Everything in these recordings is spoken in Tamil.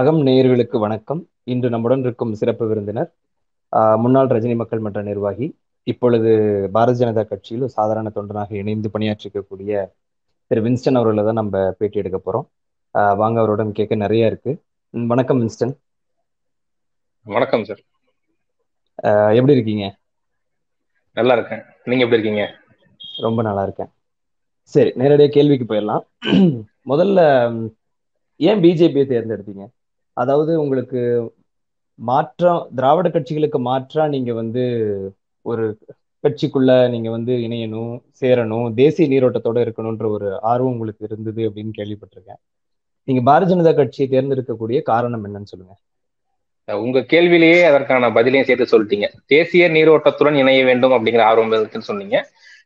அகம் நேயர்களுக்கு வணக்கம். இன்று நம்முடன் இருக்கும் சிறப்பு விருந்தினர் முன்னாள் ரஜினி மக்கள் மன்ற நிர்வாகி இப்பொழுது பாரதிய ஜனதா கட்சியில் சாதாரண தொண்டனாக இணைந்து பணியாற்றிருக்கக்கூடிய திரு வின்ஸ்டன் அவர்களை தான் நம்ம பேட்டி எடுக்க போறோம். வாங்க அவருடன் கேட்க நிறைய இருக்கு. வணக்கம் வின்ஸ்டன். வணக்கம் சார். எப்படி இருக்கீங்க? நல்லா இருக்கேன். நீங்க எப்படி இருக்கீங்க? ரொம்ப நல்லா இருக்கேன். சரி நேரடியாக கேள்விக்கு போயிடலாம். முதல்ல ஏன் பிஜேபியை தேர்ந்தெடுத்தீங்க? அதாவது உங்களுக்கு மாற்றம் திராவிட கட்சிகளுக்கு மாற்றா நீங்க வந்து ஒரு கட்சிக்குள்ள நீங்க வந்து இணையணும் சேரணும் தேசிய நீரோட்டத்தோட இருக்கணும்ன்ற ஒரு ஆர்வம் உங்களுக்கு இருந்தது அப்படின்னு கேள்விப்பட்டிருக்கேன். நீங்க பாரதிய ஜனதா கட்சியை தேர்ந்தெடுக்கக்கூடிய காரணம் என்னன்னு சொல்லுங்க. உங்க கேள்வியிலேயே அதற்கான பதிலையும் சேர்த்து சொல்லிட்டீங்க. தேசிய நீரோட்டத்துடன் இணைய வேண்டும் அப்படிங்கிற ஆர்வம் இருக்குன்னு சொன்னீங்க.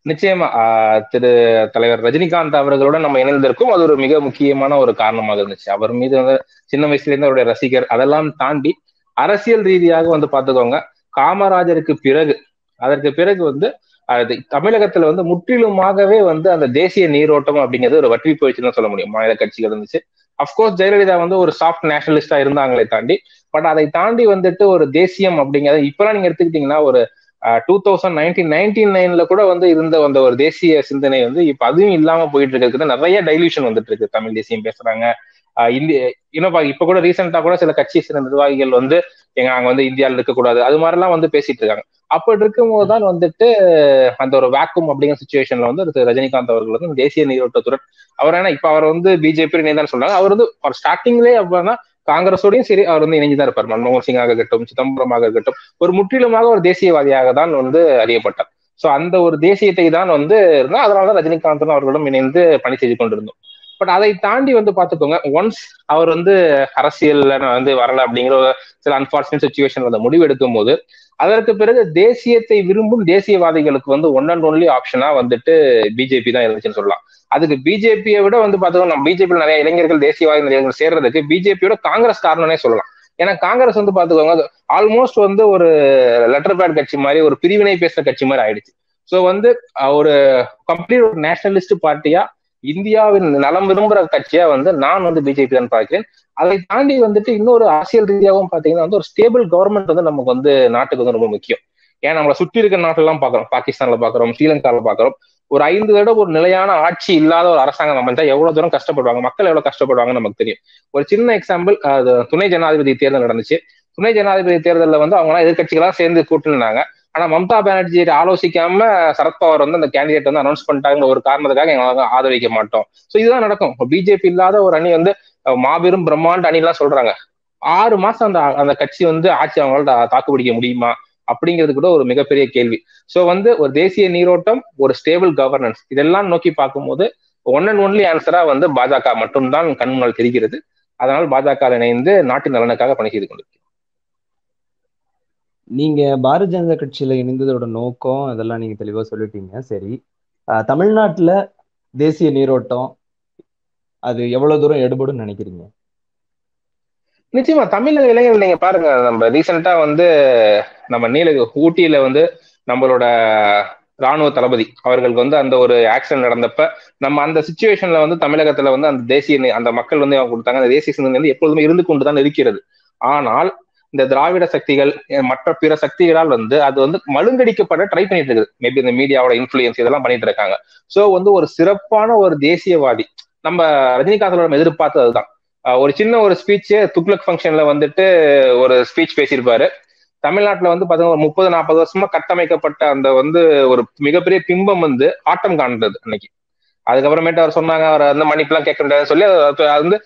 நிச்சயமா ஆஹ், திரு தலைவர் ரஜினிகாந்த் அவர்களுடன் நம்ம இணைந்திருக்கும். அது ஒரு மிக முக்கியமான ஒரு காரணமாக இருந்துச்சு. அவர் மீது வந்து சின்ன வயசுல இருந்து அவருடைய ரசிகர் அதெல்லாம் தாண்டி அரசியல் ரீதியாக வந்து பார்த்துக்கோங்க காமராஜருக்கு பிறகு அதற்கு பிறகு வந்து அது தமிழகத்துல வந்து முற்றிலுமாகவே வந்து அந்த தேசிய நீரோட்டம் அப்படிங்கிறது ஒரு வற்றி போயிடுச்சுன்னு சொல்ல முடியும். மாநில கட்சிகள் இருந்துச்சு. அப்கோர்ஸ் ஜெயலலிதா வந்து ஒரு சாஃப்ட் நேஷனலிஸ்டா இருந்தாங்களே தாண்டி பட் அதை தாண்டி வந்துட்டு ஒரு தேசியம் அப்படிங்கிறது இப்பெல்லாம் நீங்க எடுத்துக்கிட்டீங்கன்னா ஒரு டூ தௌசண்ட் நைன்டீன் நைன்டீன் நைன்ல கூட வந்து இருந்த அந்த ஒரு தேசிய சிந்தனை வந்து இப்ப அதுவும் இல்லாம போயிட்டு இருக்கிறது நிறைய டைல்யூஷன் வந்துட்டு இருக்கு. தமிழ் தேசியம் பேசுறாங்க. இந்திய இன்னும் இப்ப கூட ரீசெண்டா கூட சில கட்சி சில நிர்வாகிகள் வந்து எங்க அங்க வந்து இந்தியாவில் இருக்கக்கூடாது அது மாதிரிலாம் வந்து பேசிட்டு இருக்காங்க. அப்படி இருக்கும்போது தான் வந்துட்டு அந்த ஒரு வேக்கும் அப்படிங்கிற சுச்சுவேஷன்ல வந்து ரஜினிகாந்த் அவர்கள் வந்து தேசிய நீரோட்டத்துடன் அவர் ஏன்னா இப்ப அவர் வந்து பிஜேபி இணைதான் சொல்றாங்க. அவர் வந்து ஸ்டார்டிங்லேயே அப்படின்னா காங்கிரஸோடையும் சரி அவர் வந்து இணைஞ்சுதான் இருப்பார். மன்மோகன் சிங்காக இருக்கட்டும் சிதம்பரமாக இருக்கட்டும் ஒரு முற்றிலுமாக ஒரு தேசியவாதியாக தான் வந்து அறியப்பட்டார். சோ அந்த ஒரு தேசியத்தை தான் வந்து இருந்தா அதனாலதான் ரஜினிகாந்தன் அவர்களும் இணைந்து பணி செய்து கொண்டிருந்தோம். பட் அதை தாண்டி வந்து பாத்துக்கோங்க ஒன்ஸ் அவர் வந்து அரசியல் நான் வந்து வரல அப்படிங்கிற ஒரு சில அன்பார்ச்சுனேட் சுச்சுவேஷன் வந்து முடிவு எடுக்கும் போது அதற்கு பிறகு தேசியத்தை விரும்பும் தேசியவாதிகளுக்கு வந்து ஒன் அண்ட் ஒன்லி ஆப்ஷனா வந்துட்டு பிஜேபி தான் இருந்துச்சுன்னு சொல்லலாம். அதுக்கு பிஜேபியை விட வந்து பாத்தீங்கன்னா நம்ம பிஜேபியில் நிறைய இளைஞர்கள் தேசியவாதி இளைஞர்கள் சேர்றதுக்கு பிஜேபியோட காங்கிரஸ் காரணம்னே சொல்லலாம். ஏன்னா காங்கிரஸ் வந்து பாத்துக்கோங்க ஆல்மோஸ்ட் வந்து ஒரு லெட்டர் பேட் கட்சி மாதிரி ஒரு பிரிவினை பேசுற கட்சி மாதிரி ஆயிடுச்சு. ஸோ வந்து ஒரு கம்ப்ளீட் ஒரு நேஷனலிஸ்ட் பார்ட்டியா இந்தியாவின் நலம் விரும்புற கட்சியா வந்து நான் வந்து பிஜேபி தான் பார்க்கிறேன். அதை தாண்டி வந்துட்டு இன்னொரு அரசியல் ரீதியாகவும் பாத்தீங்கன்னா வந்து ஒரு ஸ்டேபிள் கவர்மெண்ட் வந்து நமக்கு வந்து நாட்டுக்கு வந்து ரொம்ப முக்கியம். ஏன்னா நம்மளை சுற்றி இருக்கிற நாட்டெல்லாம் பாக்குறோம் பாகிஸ்தான்ல பாக்குறோம் ஸ்ரீலங்கால பாக்குறோம் ஒரு ஐந்து வருடம் ஒரு நிலையான ஆட்சி இல்லாத ஒரு அரசாங்கம் அமைஞ்சா எவ்வளவு தூரம் கஷ்டப்படுவாங்க? மக்கள் எவ்வளவு கஷ்டப்படுவாங்கன்னு நமக்கு தெரியும். ஒரு சின்ன எக்ஸாம்பிள் அது துணை ஜனாதிபதி தேர்தல் நடந்துச்சு. துணை ஜனாதிபதி தேர்தலில் வந்து அவங்க எதிர்கட்சிகளாக சேர்ந்து கூட்டினாங்க. ஆனா மம்தா பானர்ஜி ஆலோசிக்காம சரத்பவார் வந்து அந்த கேண்டிடேட் வந்து அனௌன்ஸ் பண்ணிட்டாங்க ஒரு காரணத்துக்காக எங்களால ஆதரிக்க மாட்டோம். சோ இதுதான் நடக்கும். பிஜேபி இல்லாத ஒரு அணி வந்து மாபெரும் பிரம்மாண்ட அணிலாம் சொல்றாங்க. ஆறு மாசம் அந்த அந்த கட்சி வந்து ஆட்சி அவங்களால தாக்கு பிடிக்க முடியுமா? அப்படிங்கிறது கூட ஒரு மிகப்பெரிய கேள்வி. சோ வந்து ஒரு தேசிய நீரோட்டம் ஒரு ஸ்டேபிள் கவர்னன்ஸ் இதெல்லாம் நோக்கி பார்க்கும்போது ஒன் அண்ட் ஒன்லி ஆன்சரா வந்து பாஜக மட்டும்தான் கண் முன்னால் தெரிகிறது. அதனால் பாஜக இணைந்து நாட்டின் நலனுக்காக பணி செய்து கொண்டிருக்கு. நீங்க பாரதிய ஜனதா கட்சியில இணைந்ததோட நோக்கம் அதெல்லாம் நீங்க தெளிவா சொல்லிட்டீங்க. சரி. ஆஹ் தமிழ்நாட்டுல தேசிய நீரோட்டம் அது எவ்வளவு தூரம் எடுபடும் நினைக்கிறீங்க? நிச்சயமா தமிழக இளைஞர்கள் நீங்க பாருங்க நம்ம ரீசெண்டா வந்து நம்ம நீல ஊட்டியில வந்து நம்மளோட ராணுவ தளபதி அவர்களுக்கு வந்து அந்த ஒரு ஆக்சிடென்ட் நடந்தப்ப நம்ம அந்த சுச்சுவேஷன்ல வந்து தமிழகத்துல வந்து அந்த தேசிய அந்த மக்கள் வந்து அவங்க கொடுத்தாங்க. அந்த தேசிய சிந்தனை வந்து எப்பொழுதுமே இருந்து கொண்டுதான் இருக்கிறது. ஆனால் இந்த திராவிட சக்திகள் மற்ற பிற சக்திகளால் வந்து அது வந்து மழுங்கடிக்கப்பட ட்ரை பண்ணிட்டு இருக்குது. மேபி இந்த மீடியாவோட இன்ஃபுளுயன்ஸ் இதெல்லாம் பண்ணிட்டு இருக்காங்க. ஸோ வந்து ஒரு சிறப்பான ஒரு தேசியவாதி நம்ம ரஜினிகாந்தோட நம்ம எதிர்பார்த்தது அதுதான் ஒரு சின்ன ஒரு ஸ்பீச்சு துக்ளக் ஃபங்க்ஷன்ல வந்துட்டு ஒரு ஸ்பீச் பேசியிருப்பாரு. தமிழ்நாட்டில் வந்து பார்த்தீங்கன்னா ஒரு முப்பது நாற்பது வருஷமா கட்டமைக்கப்பட்ட அந்த வந்து ஒரு மிகப்பெரிய பிம்பம் வந்து ஆட்டம் காண்றது அன்னைக்கு. அதுக்கப்புறமேட்டு அவர் சொன்னாங்க அவர் அந்த மன்னிப்புலாம் கேட்க முடியாதுன்னு சொல்லி அது வந்து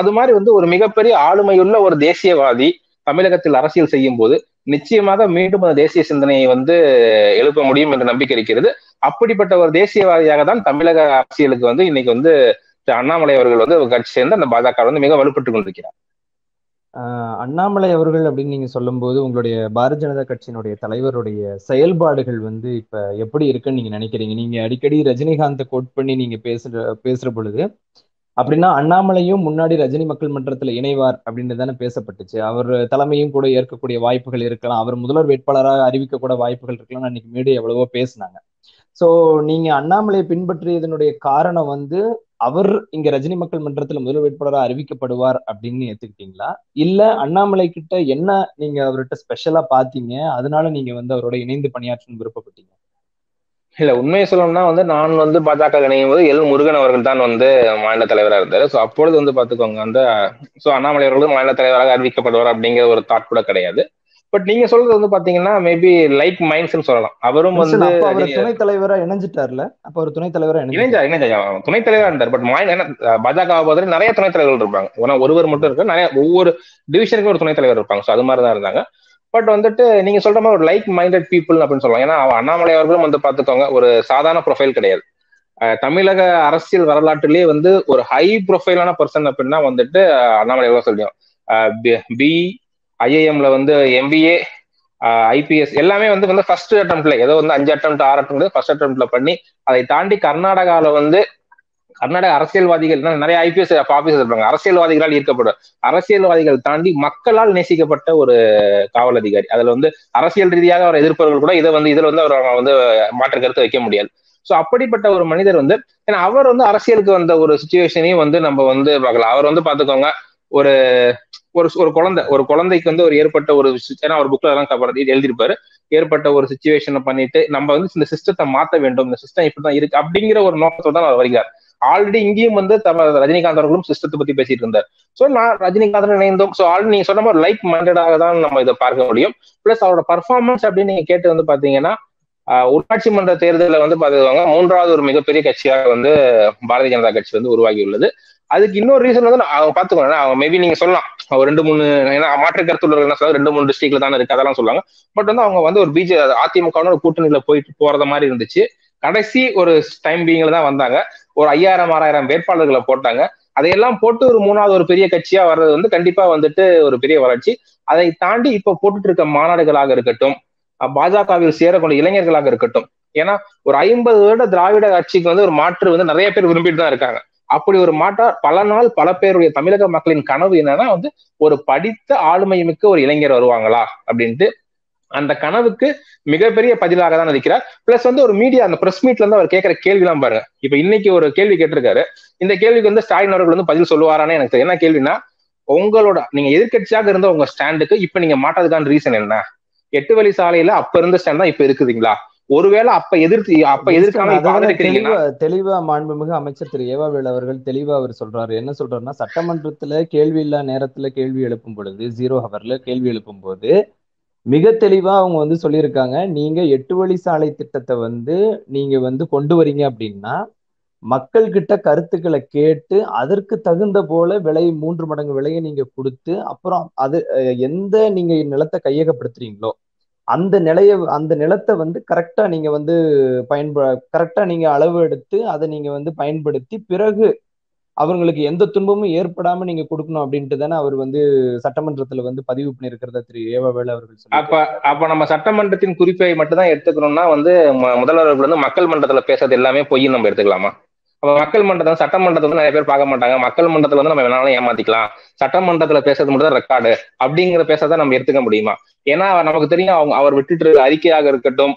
அது மாதிரி வந்து ஒரு மிகப்பெரிய ஆளுமையுள்ள ஒரு தேசியவாதி தமிழகத்தில் அரசியல் செய்யும் போது நிச்சயமாக மீண்டும் அந்த தேசிய சிந்தனையை வந்து எழுப்ப முடியும் என்ற நம்பிக்கை இருக்கிறது. அப்படிப்பட்ட ஒரு தேசியவாதியாக தான் தமிழக அரசியலுக்கு வந்து இன்னைக்கு வந்து அண்ணாமலை அவர்கள் வந்து கட்சி சேர்ந்து அந்த பாஜக வந்து மிக வலுப்பட்டு கொண்டிருக்கிறார். ஆஹ் அண்ணாமலை அவர்கள் அப்படின்னு நீங்க சொல்லும்போது உங்களுடைய பாரதிய ஜனதா கட்சியினுடைய தலைவருடைய செயல்பாடுகள் வந்து இப்ப எப்படி இருக்குன்னு நீங்க நினைக்கிறீங்க? நீங்க அடிக்கடி ரஜினிகாந்தை கோட் பண்ணி நீங்க பேசுற பேசுற பொழுது அப்படின்னா அண்ணாமலையும் முன்னாடி ரஜினி மக்கள் மன்றத்துல இணைவார் அப்படின்னு தானே பேசப்பட்டுச்சு. அவர் தலைமையும் கூட ஏற்கக்கூடிய வாய்ப்புகள் இருக்கலாம். அவர் முதல்வர் வேட்பாளராக அறிவிக்க கூட வாய்ப்புகள் இருக்கலாம். அன்னைக்கு மீடியா எவ்வளவோ பேசினாங்க. சோ நீங்க அண்ணாமலையை பின்பற்றியதனுடைய காரணம் வந்து அவர் இங்க ரஜினி மக்கள் மன்றத்துல முதல் வேட்பாளராக அறிவிக்கப்படுவார் அப்படின்னு ஏத்துக்கிட்டீங்களா? இல்ல அண்ணாமலை கிட்ட என்ன நீங்க அவர்கிட்ட ஸ்பெஷலா பாத்தீங்க அதனால நீங்க வந்து அவரோட இணைந்து பணியாற்றணும் விருப்பப்பட்டீங்க? இல்ல உண்மையை சொல்லணும்னா வந்து நான் வந்து பாஜக இணையும் போது எல் முருகன் அவர்கள் தான் வந்து மாநில தலைவராக இருந்தாரு. ஸோ அப்பொழுது வந்து பாத்துக்கோங்க வந்து ஸோ அண்ணாமலை அவர்களும் மாநில தலைவராக அறிவிக்கப்படுவார் அப்படிங்கிற ஒரு தாட் கூட கிடையாது. பட் நீங்க சொல்றது வந்து பாத்தீங்கன்னா மேபி லைக் மைண்ட்ஸ்னு சொல்லலாம். அவரும் வந்து துணைத் தலைவரா இணைஞ்சிட்டார்ல? அப்ப அவர் துணைத் தலைவரா இணைஞ்சா இணைஞ்சா துணைத் தலைவரா இருந்தார். பட் மாநில பாஜக பொறுத்தவரை நிறைய துணைத் தலைவர்கள் இருப்பாங்க. ஒருவர் மட்டும் இருக்கு நிறைய ஒவ்வொரு டிவிஷனுக்கும் ஒரு துணைத் தலைவர் இருப்பாங்க. ஸோ அது மாதிரி தான் இருந்தாங்க. பட் வந்துட்டு நீங்க சொல்ற மாதிரி ஒரு லைக் மைண்டட் பீப்புள் அப்படின்னு சொல்லலாம். ஏன்னா அண்ணாமலை அவர்களும் வந்து பாத்துக்கோங்க ஒரு சாதாரண ப்ரொஃபைல் கிடையாது. தமிழக அரசியல் வரலாற்றிலேயே வந்து ஒரு ஹை ப்ரொஃபைலான பர்சன் அப்படின்னா வந்துட்டு அண்ணாமலை எவ்வளவு சொல்லியும். பி ஐஏஎம்ல வந்து எம்பிஏ ஐபிஎஸ் எல்லாமே வந்து வந்து ஃபர்ஸ்ட் அட்டம்ப்ட்ல ஏதோ வந்து அஞ்சு அட்டம் ஆறு அட்டம் ஃபர்ஸ்ட் அட்டம்ப்ட்ல பண்ணி அதை தாண்டி கர்நாடகாவில் வந்து கர்நாடக அரசியல்வாதிகள் நிறைய ஐபிஎஸ் ஆபீசர் இருப்பாங்க. அரசியல்வாதிகளால் ஈர்க்கப்படும். அரசியல்வாதிகள் தாண்டி மக்களால் நேசிக்கப்பட்ட ஒரு காவல் அதிகாரி. அதுல வந்து அரசியல் ரீதியாக அவர் எதிர்ப்பவர்கள் கூட இதை வந்து இதுல வந்து அவர் வந்து மாற்று கருத்து வைக்க முடியாது. ஸோ அப்படிப்பட்ட ஒரு மனிதர் வந்து ஏன்னா அவர் வந்து அரசியலுக்கு வந்த ஒரு சுச்சுவேஷனையும் வந்து நம்ம வந்து பார்க்கலாம். அவர் வந்து பாத்துக்கோங்க ஒரு ஒரு ஒரு குழந்தை ஒரு குழந்தைக்கு வந்து ஒரு ஏற்பட்ட ஒரு ஏன்னா அவர் புக்ல எல்லாம் எழுதியிருப்பாரு. ஏற்பட்ட ஒரு சுச்சுவேஷனை பண்ணிட்டு நம்ம வந்து இந்த சிஸ்டத்தை மாத்த வேண்டும். இந்த சிஸ்டம் இப்படிதான் இருக்கு அப்படிங்கிற ஒரு நோக்கத்தோட தான் அவர் வருகிறார். ஆல்ரெடி இங்கேயும் வந்து ரஜினிகாந்த் அவர்களும் சிஸ்டத்தை பத்தி பேசிட்டு இருந்தார். ஸோ நான் ரஜினிகாந்த் இணைந்தோம். ஸோ ஆல்ரெடி நீங்க சொன்ன மாதிரி லைக் மைண்டடாக தான் நம்ம இதை பார்க்க முடியும். பிளஸ் அவரோட பர்ஃபார்மன்ஸ் அப்படின்னு நீங்க கேட்டு வந்து பாத்தீங்கன்னா உள்ளாட்சி மன்ற தேர்தலில் வந்து பாத்துக்குவாங்க மூன்றாவது ஒரு மிகப்பெரிய கட்சியாக வந்து பாரதிய ஜனதா கட்சி வந்து உருவாகி உள்ளது அதுக்கு இன்னொரு ரீசன் வந்து அவங்க பார்த்துக்கோங்க அவங்க மேபி நீங்க சொல்லலாம். ஒரு ரெண்டு மூணு ஏன்னா மாற்று கருத்துள்ளவர்கள் என்ன ரெண்டு மூணு டிஸ்ட்ரிக்ட்ல தானே இருக்கு அதெல்லாம் சொல்லுவாங்க பட் வந்து அவங்க வந்து ஒரு பிஜே அதிமுக ஒரு கூட்டணியில போயிட்டு போறத மாதிரி இருந்துச்சு. கடைசி ஒரு டைம் பீங்ல தான் வந்தாங்க. ஒரு ஐயாயிரம் ஆறாயிரம் வேட்பாளர்களை போட்டாங்க. அதையெல்லாம் போட்டு ஒரு மூணாவது ஒரு பெரிய கட்சியா வர்றது வந்து கண்டிப்பா வந்துட்டு ஒரு பெரிய வளர்ச்சி. அதை தாண்டி இப்ப போட்டுட்டு இருக்க மாநாடுகளாக இருக்கட்டும் பாஜகவில் சேரக்கூடிய இளைஞர்களாக இருக்கட்டும். ஏன்னா ஒரு ஐம்பது வருட திராவிட கட்சிக்கு வந்து ஒரு மாற்று வந்து நிறைய பேர் விரும்பிட்டு தான் இருக்காங்க. அப்படி ஒரு மாற்றா பல நாள் பல பேருடைய தமிழக மக்களின் கனவு என்னன்னா வந்து ஒரு படித்த ஆளுமை மிக்க ஒரு இளைஞர் வருவாங்களா அப்படின்ட்டு அந்த கனவுக்கு மிகப்பெரிய பதிலாக தான் இருக்கிறார் பிளஸ் வந்து ஒரு மீடியா அந்த பிரஸ் மீட்ல இருந்து அவர் கேட்கிற கேள்வி எல்லாம் பாருங்க இப்ப இன்னைக்கு ஒரு கேள்வி கேட்டிருக்காரு. இந்த கேள்விக்கு வந்து ஸ்டாலின் அவர்கள் வந்து பதில் சொல்லுவாரான்னு எனக்கு என்ன கேள்வினா உங்களோட நீங்க எதிர்கட்சியாக இருந்த உங்க ஸ்டாண்டுக்கு இப்ப நீங்க மாட்டதுக்கான ரீசன் என்ன? எட்டு வழி சாலையில அப்ப இருந்த ஸ்டாண்ட் தான் இப்ப இருக்குதுங்களா? ஒருவேளை அப்ப எதிர்த்து அப்ப எதிர்க்காம தெளிவா மாண்புமிகு அமைச்சர் திரு. ஏவாவேல் அவர்கள் தெளிவா அவர் சொல்றாரு. என்ன சொல்றாருன்னா சட்டமன்றத்துல கேள்வி இல்லா நேரத்துல கேள்வி எழுப்பும் பொழுது ஜீரோ ஹவர்ல கேள்வி எழுப்பும் போது மிக தெளிவா அவங்க வந்து சொல்லியிருக்காங்க. நீங்க எட்டு வழி சாலை திட்டத்தை வந்து நீங்க வந்து கொண்டு வரீங்க அப்படின்னா மக்கள் கிட்ட கருத்துக்களை கேட்டு அதற்கு தகுந்த போல விலை மூன்று மடங்கு விலையை நீங்க கொடுத்து அப்புறம் அது எந்த நீங்க நிலத்தை கையகப்படுத்துறீங்களோ அந்த நிலைய அந்த நிலத்தை வந்து கரெக்டா நீங்க வந்து பயன்ப கரெக்டா நீங்க அளவு எடுத்து அதை நீங்க வந்து பயன்படுத்தி பிறகு அவங்களுக்கு எந்த துன்பமும் ஏற்படாம நீங்க கொடுக்கணும் அப்படின்ட்டு தானே அவர் வந்து சட்டமன்றத்துல வந்து பதிவு பண்ணிருக்கிறத திரு ஏவவேல் அவர்கள் அப்ப அப்ப நம்ம சட்டமன்றத்தின் குறிப்பை மட்டும் தான் எடுத்துக்கணும்னா வந்து முதல்வர்கள் வந்து மக்கள் மன்றத்துல பேசுறது எல்லாமே பொய் நம்ம எடுத்துக்கலாமா? அப்ப மக்கள் மன்றத்துல சட்டமன்றத்தை வந்து நிறைய பேர் பார்க்க மாட்டாங்க. மக்கள் மன்றத்துல வந்து நம்ம வேணாலும் ஏமாத்திக்கலாம். சட்டமன்றத்துல பேசுறது மட்டும் தான் ரெக்கார்டு அப்படிங்கிற பேசுறதை நம்ம எடுத்துக்க முடியுமா? ஏன்னா நமக்கு தெரியும் அவங்க அவர் விட்டுட்டு அறிக்கையாக இருக்கட்டும்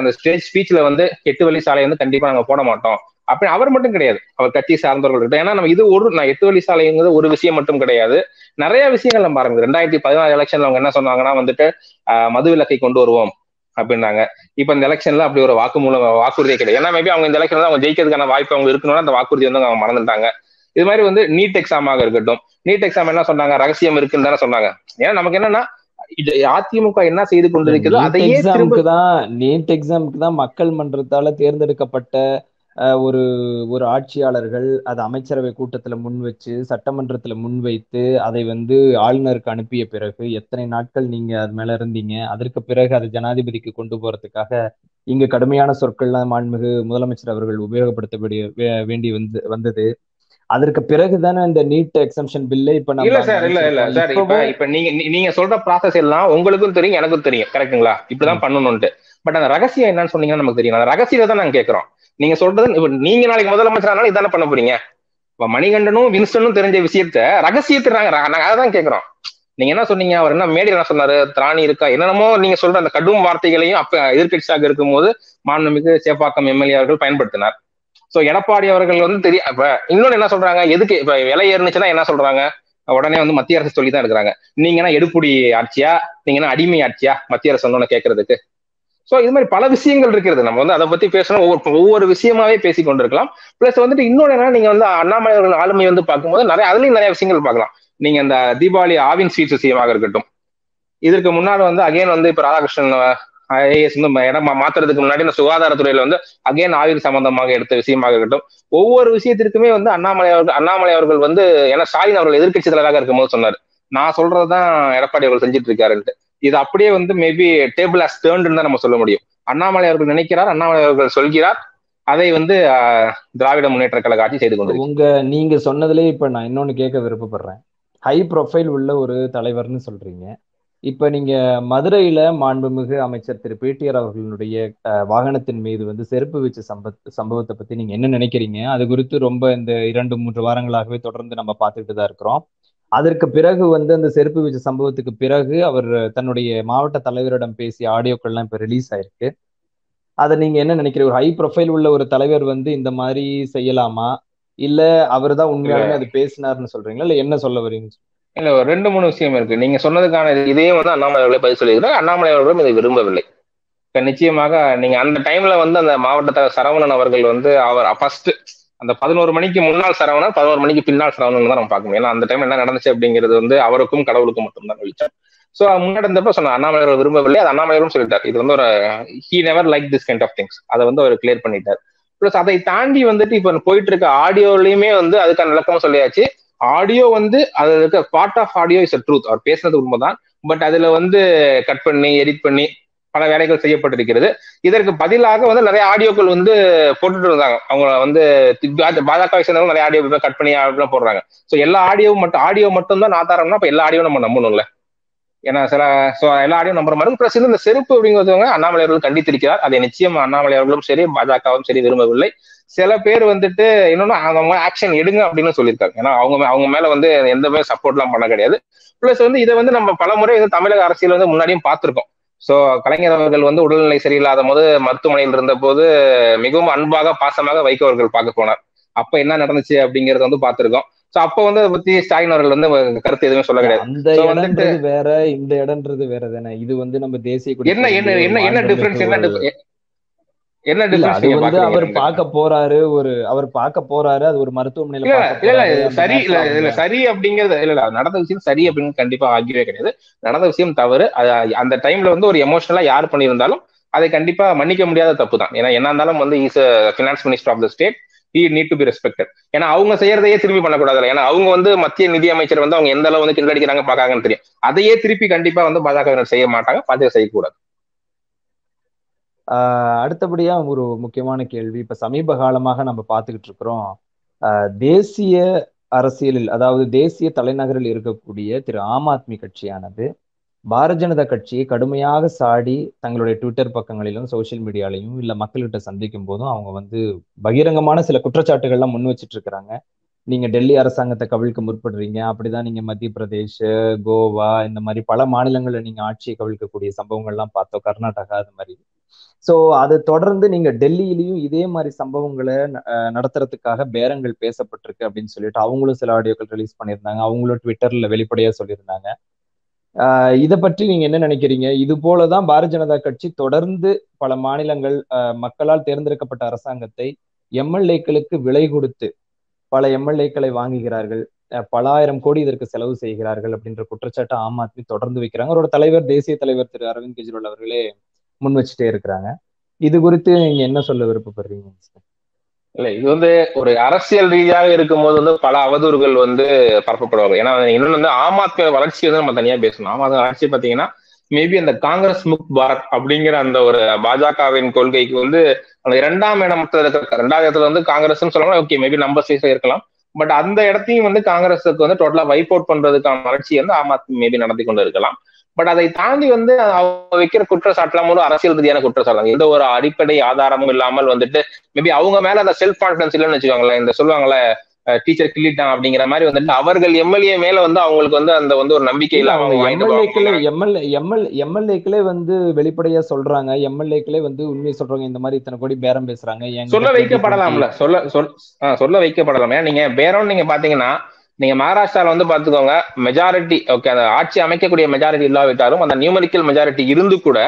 அந்த ஸ்டேஜ் ஸ்பீச்ல வந்து எட்டு வழி சாலை வந்து கண்டிப்பா நாங்க போட மாட்டோம். அப்படி அவர் மட்டும் கிடையாது. அவர் கட்சி சார்ந்தவர்கள் ஏன்னா நம்ம இது ஒரு நான் எட்டு வழி சாலைங்கிறது ஒரு விஷயம் மட்டும் கிடையாது. நிறைய விஷயங்கள் நம்ம பாருங்க ரெண்டாயிரத்தி பதினாறு எலெக்ஷன்ல அவங்க என்ன சொன்னாங்கன்னா வந்துட்டு மது விலக்கை கொண்டு வருவோம் அப்படின்னாங்க. இப்ப இந்த எலெக்ஷன்ல அப்படி ஒரு வாக்குமூலம் வாக்குறுதியே கிடையாது. ஏன்னா மேபி அவங்க இந்த எலெக்ஷன்ல அவங்க ஜெயிக்கிறதுக்கான வாய்ப்பு அவங்க இருக்கணும்னா அந்த வாக்குறுதி வந்து அவங்க மறந்துட்டாங்க. இது மாதிரி வந்து நீட் எக்ஸாமாக இருக்கட்டும். நீட் எக்ஸாம் என்ன சொன்னாங்க? ரகசியம் இருக்குன்னு தானே சொன்னாங்க. ஏன்னா நமக்கு என்னன்னா அதிமுக என்ன செய்து கொண்டிருக்கிறதோ அதையே எக்ஸாமுக்கு தான் நீட் எக்ஸாமுக்கு தான் மக்கள் மன்றத்தால தேர்ந்தெடுக்கப்பட்ட ஒரு ஒரு ஆட்சியாளர்கள் அதை அமைச்சரவை கூட்டத்துல முன் வச்சு சட்டமன்றத்துல முன்வைத்து அதை வந்து ஆளுநருக்கு அனுப்பிய பிறகு எத்தனை நாட்கள் நீங்க அது மேல இருந்தீங்க? அதற்கு பிறகு அதை ஜனாதிபதிக்கு கொண்டு போறதுக்காக இங்க கடுமையான சொற்கள்லாம் மாண்புமிகு முதலமைச்சர் அவர்கள் உபயோகப்படுத்த வேண்டி வந்து வந்தது. அதற்கு பிறகு தானே இந்த நீட் எக்ஸம்ஷன் பில்லை இப்ப இல்ல சார் இல்ல இல்ல. சார் இப்ப இப்ப நீங்க நீங்க சொல்ற ப்ராசஸ் எல்லாம் உங்களுக்கும் தெரியும் எனக்கும் தெரியும். கரெக்ட்டுங்களா இப்படிதான் பண்ணணும்ட்டு பட் அந்த ரகசியம் என்னன்னு சொன்னீங்கன்னா நமக்கு தெரியும். அந்த ரகசியத்தை தான் நாங்க கேட்கறோம் நீங்க சொல்றது இப்ப நீங்க நாளைக்கு முதலமைச்சரானாலும் இதான பண்ண போறீங்க. இப்ப மணிகண்டனும் வின்ஸ்டனும் தெரிஞ்ச விஷயத்த ரகசியத்துறாங்க நாங்க அதான் கேட்கறோம் நீங்க என்ன சொன்னீங்க? அவர் என்ன மேடையில் என்ன சொன்னாரு? திராணி இருக்கா? என்னென்னமோ நீங்க சொல்ற அந்த கடும் வார்த்தைகளையும் அப்ப எதிர்கட்சியாக இருக்கும் போது மாண்புமிகு சேப்பாக்கம் எம்எல்ஏ அவர்கள் பயன்படுத்தினார். சோ எடப்பாடி அவர்கள் வந்து தெரிய இப்ப இன்னொன்னு என்ன சொல்றாங்க? எதுக்கு இப்ப விலை ஏறுனுச்சுன்னா என்ன சொல்றாங்க? உடனே வந்து மத்திய அரசு சொல்லி தான் இருக்கிறாங்க நீங்கன்னா எடுப்புடி ஆட்சியா? நீங்கன்னா அடிமை ஆட்சியா? மத்திய அரசு வந்து கேட்கறதுக்கு சோ இது மாதிரி பல விஷயங்கள் இருக்கிறது. நம்ம வந்து அதை பத்தி பேசணும். ஒவ்வொரு ஒவ்வொரு விஷயமாவே பேசி கொண்டிருக்கலாம். பிளஸ் வந்துட்டு இன்னொன்னு என்னன்னா நீங்க வந்து அண்ணாமலை அவர்கள் ஆளுமை வந்து பார்க்கும்போது நிறைய அதுலயும் நிறைய விஷயங்கள் பார்க்கலாம். நீங்க இந்த தீபாவளி ஆவின் ஸ்வீட்ஸ் விஷயமாக இருக்கட்டும். இதற்கு முன்னால வந்து அகைன் வந்து இப்ப ராதாகிருஷ்ணன் ஐஏஎஸ் வந்து இடம் மாத்துறதுக்கு முன்னாடி இந்த சுகாதாரத்துறையில வந்து அகைன் ஆவின் சம்பந்தமாக எடுத்த விஷயமாக இருக்கட்டும். ஒவ்வொரு விஷயத்திற்குமே வந்து அண்ணாமலை அவர்கள் அண்ணாமலை அவர்கள் வந்து ஏன்னா ஸ்டாலின் அவர்கள் எதிர்கட்சி தலைவராக இருக்கும்போது சொன்னார். நான் சொல்றதுதான் எடப்பாடி அவர்கள் செஞ்சுட்டு இருக்காருன்ட்டு. இது அப்படியே வந்து மேபி டேபிள் ஆஸ் டேர்ன்னு தான் நம்ம சொல்ல முடியும். அண்ணாமலை அவர்கள் நினைக்கிறார் அண்ணாமலை அவர்கள் சொல்கிறார். அதை வந்து திராவிட முன்னேற்ற கழக ஆட்சி செய்து கொண்டு உங்க நீங்க சொன்னதுலேயே இப்ப நான் இன்னொன்னு கேட்க விருப்பப்படுறேன். ஹை ப்ரொஃபைல் உள்ள ஒரு தலைவர்னு சொல்றீங்க. இப்ப நீங்க மதுரையில மாண்புமிகு அமைச்சர் திரு. பிடிஆர் அவர்களுடைய வாகனத்தின் மீது வந்து செருப்பு வச்ச சம்பத் சம்பவத்தை பத்தி நீங்க என்ன நினைக்கிறீங்க? அது குறித்து ரொம்ப இந்த இரண்டு மூன்று வாரங்களாகவே தொடர்ந்து நம்ம பார்த்துக்கிட்டு தான் இருக்கிறோம். அதற்கு பிறகு வந்து அந்த செருப்பு வச்ச சம்பவத்துக்கு பிறகு அவர் தன்னுடைய மாவட்ட தலைவரிடம் பேசிய ஆடியோக்கள்லாம் இப்ப ரிலீஸ் ஆயிருக்கு. அதை நீங்க என்ன நினைக்கிறீங்க? ஒரு ஹை ப்ரொஃபைல் உள்ள ஒரு தலைவர் வந்து இந்த மாதிரி செய்யலாமா? இல்ல அவர் தான் உண்மையாலுமே அது பேசினார்னு சொல்றீங்களா? இல்ல என்ன சொல்ல வரீங்க இல்ல ஒரு ரெண்டு மூணு விஷயம் இருக்கு. நீங்க சொன்னதுக்கான இதையே வந்து அண்ணாமலை அவர்களே பதில் சொல்லியிருக்காங்க அண்ணாமலை அவர்களும் இதை விரும்பவில்லை. நிச்சயமாக நீங்க அந்த டைம்ல வந்து அந்த மாவட்ட சரவணன் அவர்கள் வந்து அவர் ஃபர்ஸ்ட் அந்த பதினோரு மணிக்கு முன்னாள் சரவணன் பதினோரு மணிக்கு பின்னால் சரவணன் தான் நம்ம பார்க்கணும் ஏன்னா அந்த டைம் என்ன நடந்துச்சு அப்படிங்கிறது வந்து அவருக்கும் கடவுளுக்கும் மட்டும்தான் வெளிச்சம். ஸோ முன்னாடி இருந்தப்ப சொன்ன அண்ணாமலை விரும்பவில்லை. அது அண்ணாமலையும் சொல்லிட்டார். இது வந்து ஒரு he never like this kind of things அதை வந்து அவர் கிளியர் பண்ணிட்டார். பிளஸ் அதை தாண்டி வந்துட்டு இப்போ போயிட்டு இருக்க ஆடியோலயுமே வந்து அதுக்கான விளக்கமும் சொல்லியாச்சு. ஆடியோ வந்து அது இருக்க part of audio is a truth அவர் பேசுனது உண்மைதான். பட் அதுல வந்து கட் பண்ணி எடிட் பண்ணி பல வேலைகள் செய்யப்பட்டிருக்கிறது. இதற்கு பதிலாக வந்து நிறைய ஆடியோக்கள் வந்து போட்டுட்டு இருந்தாங்க அவங்க வந்து பாஜக சேர்ந்தவங்க நிறைய ஆடியோ கட் பண்ணி போடுறாங்க. ஸோ எல்லா ஆடியோவும் மட்டும் ஆடியோ மட்டும் தான் ஆதாரம்னா இப்போ எல்லா ஆடியோ நம்ம நம்பணும்ல. ஏன்னா சில ஸோ எல்லா ஆடியோ நம்புற மாதிரி பிளஸ் இந்த செருப்பு அப்படிங்கிறவங்க அண்ணாமலை அவர்கள் கண்டித்திருக்கிறார். அதை நிச்சயம் அண்ணாமலை அவர்களும் சரி பாஜகவும் சரி விரும்பவில்லை. சில பேர் வந்துட்டு இன்னொன்னு அவங்க ஆக்ஷன் எடுங்க அப்படின்னு சொல்லியிருக்காங்க. ஏன்னா அவங்க அவங்க மேல வந்து எந்த மாதிரி சப்போர்ட் எல்லாம் பண்ண கிடையாது. பிளஸ் வந்து இதை வந்து நம்ம பல முறை தமிழக அரசியல் வந்து முன்னாடியும் பார்த்திருக்கோம். சோ கலைஞர் அவர்கள் வந்து உடல்நிலை சரியில்லாத போது மருத்துவமனையில் இருந்த போது மிகவும் அன்பாக பாசமாக வைகோ அவர்கள் பார்க்க போனார். அப்ப என்ன நடந்துச்சு அப்படிங்கறத வந்து பார்த்திருக்கோம். சோ அப்ப வந்து அதை பத்தி ஸ்டாலின் அவர்கள் வந்து கருத்து எதுவுமே சொல்ல கிடையாது. அந்த இடம்ன்றது வேற இந்த இடம்ன்றது வேற தானே இது வந்து நம்ம தேசிய என்ன என்ன என்ன என்ன டிஃபரன்ஸ் என்ன அவர் பார்க்க போறாரு ஒரு அவர் பார்க்க போறாரு அது ஒரு மருத்துவமனையில சரி இல்ல இல்ல சரி அப்படிங்கறது இல்ல இல்ல நடந்த விஷயம் சரி அப்படின்னு கண்டிப்பா ஆகியவே கிடையாது. நடந்த விஷயம் தவறு அந்த டைம்ல வந்து ஒரு எமோஷனலா யார் பண்ணியிருந்தாலும் அதை கண்டிப்பா மன்னிக்க முடியாத தப்பு தான். ஏன்னா என்ன இருந்தாலும் வந்து is finance minister of the state he need to be respected ஏன்னா அவங்க செய்யறதையே திருப்பி பண்ணக்கூடாது ஏன்னா அவங்க வந்து மத்திய நிதி அமைச்சர் வந்து அவங்க எந்த அளவு வந்து கிண்டடிக்கிறாங்க பாக்காங்கன்னு தெரியும். அதையே திருப்பி கண்டிப்பா வந்து பாஜக செய்ய மாட்டாங்க பாஜக செய்யக்கூடாது. அடுத்தபடியா ஒரு முக்கியமான கேள்வி. இப்ப சமீப காலமாக நம்ம பார்த்துக்கிட்டு இருக்கிறோம். தேசிய அரசியலில் அதாவது தேசிய தலைநகரில் இருக்கக்கூடிய திரு ஆம் ஆத்மி கட்சியானது பாரதிய ஜனதா கட்சியை கடுமையாக சாடி தங்களுடைய ட்விட்டர் பக்கங்களிலும் சோசியல் மீடியாலையும் இல்லை மக்கள்கிட்ட சந்திக்கும் போதும் அவங்க வந்து பகிரங்கமான சில குற்றச்சாட்டுகள்லாம் முன் வச்சுட்டு இருக்கிறாங்க. நீங்க டெல்லி அரசாங்கத்தை கவிழ்க்க முற்படுறீங்க. அப்படிதான் நீங்க மத்திய பிரதேஷ் கோவா இந்த மாதிரி பல மாநிலங்களில் நீங்க ஆட்சியை கவிழ்க்கக்கூடிய சம்பவங்கள்லாம் பார்த்தோம். கர்நாடகா அது மாதிரி. ஸோ அதை தொடர்ந்து நீங்க டெல்லியிலையும் இதே மாதிரி சம்பவங்களை நடத்துறதுக்காக பேரங்கள் பேசப்பட்டிருக்கு அப்படின்னு சொல்லிட்டு அவங்களும் சில ஆடியோக்கள் ரிலீஸ் பண்ணியிருந்தாங்க. அவங்களும் ட்விட்டர்ல வெளிப்படையா சொல்லியிருந்தாங்க. இதை பற்றி நீங்க என்ன நினைக்கிறீங்க? இது போலதான் பாரதிய ஜனதா கட்சி தொடர்ந்து பல மாநிலங்கள் மக்களால் தேர்ந்தெடுக்கப்பட்ட அரசாங்கத்தை எம்எல்ஏக்களுக்கு விலை கொடுத்து பல எம்எல்ஏக்களை வாங்குகிறார்கள். பல ஆயிரம் கோடி இதற்கு செலவு செய்கிறார்கள் அப்படின்ற குற்றச்சாட்டை ஆம் ஆத்மி தொடர்ந்து வைக்கிறாங்க. அவரோட தலைவர் தேசிய தலைவர் திரு அரவிந்த் கெஜ்ரிவால் அவர்களே முன் வச்சுட்டே இருக்கிறாங்க. இது குறித்து நீங்க என்ன சொல்ல விருப்பப்படுறீங்க இல்ல இது வந்து ஒரு அரசியல் ரீதியாக இருக்கும்போது வந்து பல அவதூறுகள் வந்து பரப்பப்படுவாங்க. ஏன்னா இன்னொன்று வந்து ஆம் ஆத்மி வளர்ச்சி வந்து நம்ம தனியா பேசணும். ஆம் ஆத்மி வளர்ச்சி பாத்தீங்கன்னா மேபி அந்த காங்கிரஸ் முக் பாரத் அப்படிங்கிற அந்த ஒரு பாஜகவின் கொள்கைக்கு வந்து அந்த இரண்டாம் இடம் இருக்க ரெண்டாவது இடத்துல வந்து காங்கிரஸ் சொல்லலாம் ஓகே மேபி நம்பர் சைஸ்ல இருக்கலாம். பட் அந்த இடத்தையும் வந்து காங்கிரஸுக்கு வந்து டோட்டலா வைப் அவுட் பண்றதுக்கான வளர்ச்சி வந்து ஆம் ஆத்மி மேபி நடத்தி கொண்டு இருக்கலாம். பட் அதை தாண்டி வந்து அவங்க வைக்கிற குற்றச்சாட்டுலாம் ஒரு அரசியல் ரீதியான குற்றச்சாட்டு எந்த ஒரு அடிப்படை ஆதாரமும் இல்லாமல் வந்துட்டு மேபி அவங்க மேல அந்த செல்ஃப் கான்பிடன்ஸ் இல்லைன்னு வச்சுக்கோங்களேன் இந்த சொல்லுவாங்களே டீச்சர் கிள்ளிட்டான் அப்படிங்கிற மாதிரி வந்துட்டு அவர்கள் எம்எல்ஏ மேல வந்து அவங்களுக்கு வந்து அந்த வந்து ஒரு நம்பிக்கை எம்எல்ஏக்களே எம்எல்ஏ எம்எல் எம்எல்ஏக்களே வந்து வெளிப்படையா சொல்றாங்க எம்எல்ஏக்களே வந்து உண்மையை சொல்றாங்க இந்த மாதிரி இத்தனை கோடி பேரம் பேசுறாங்க சொல்ல 2020 வைக்கப்படலாம்ல சொல்ல சொல் சொல்ல வைக்கப்படலாம். ஏன்னா நீங்க பேரம் நீங்க பாத்தீங்கன்னா நீங்க மகாராஷ்டிரால வந்து பாத்துக்கோங்க மெஜாரிட்டி ஓகே அந்த ஆட்சி அமைக்கக்கூடிய மெஜாரிட்டி இல்லாவிட்டாலும் அந்த நியூமரிக்கல் மெஜாரிட்டி இருந்து கூட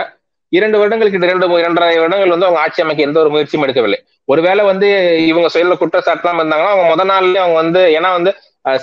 இரண்டு வருடங்கள் இரண்டு இரண்டரை வருடங்கள் வந்து அவங்க ஆட்சி அமைக்க எந்த ஒரு முயற்சியும் எடுக்கவில்லை. ஒருவேளை வந்து இவங்க செயல குற்றச்சாட்டுலாம் இருந்தாங்கன்னா அவங்க முத நாள்லயே அவங்க வந்து ஏன்னா வந்து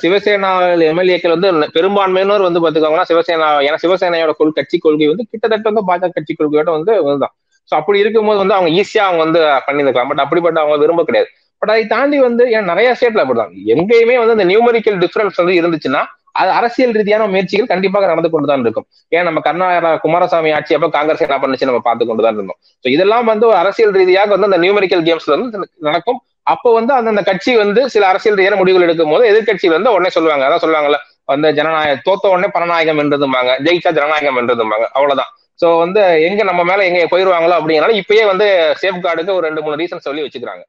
சிவசேனா எம்எல்ஏக்கள் வந்து பெரும்பான்மையினர் வந்து பாத்துக்கோங்கன்னா சிவசேனா ஏன்னா சிவசேனையோட கொள் கட்சி கொள்கை வந்து கிட்டத்தட்ட வந்து பாஜக கட்சி கொள்கையோட வந்து இதுதான். ஸோ அப்படி இருக்கும்போது வந்து அவங்க ஈஸியா அவங்க வந்து பண்ணியிருக்கலாம். பட் அப்படிப்பட்ட அவங்க விரும்ப கிடையாது. பட் அதை தாண்டி வந்து ஏன் நிறைய ஸ்டேட்ல அப்படிதான். எங்கேயுமே வந்து இந்த நியூமரிக்கல் டிஃபரன்ஸ் வந்து இருந்துச்சுன்னா அது அரசியல் ரீதியான முயற்சிகள் கண்டிப்பாக நடந்து கொண்டுதான் இருக்கும். ஏன் நம்ம கர்நாடகா குமாரசாமி ஆட்சி அப்ப காங்கிரஸ் என்ன பண்ணுச்சு நம்ம பார்த்து கொண்டுதான் இருந்தோம். ஸோ இதெல்லாம் வந்து ஒரு அரசியல் ரீதியாக வந்து அந்த நியூமரிக்கல் கேம்ஸ்ல வந்து நடக்கும். அப்போ வந்து அந்தந்த கட்சி வந்து சில அரசியல் ரீதியான முடிவுகள் எடுக்கும் போது எதிர்கட்சியில் வந்து உடனே சொல்லுவாங்க. அதான் சொல்லுவாங்கல்ல வந்து ஜனநாயக தோத்த உடனே பணநாயகம் என்றதும்பாங்க ஜெயிச்சா ஜனநாயகம் என்றதும்பாங்க அவ்வளவுதான். சோ வந்து எங்க நம்ம மேல எங்க போயிருவாங்களோ அப்படிங்கறனால இப்பயே வந்து சேஃப் கார்டுக்கு ஒரு ரெண்டு மூணு ரீசன் சொல்லி வச்சுக்கிறாங்க.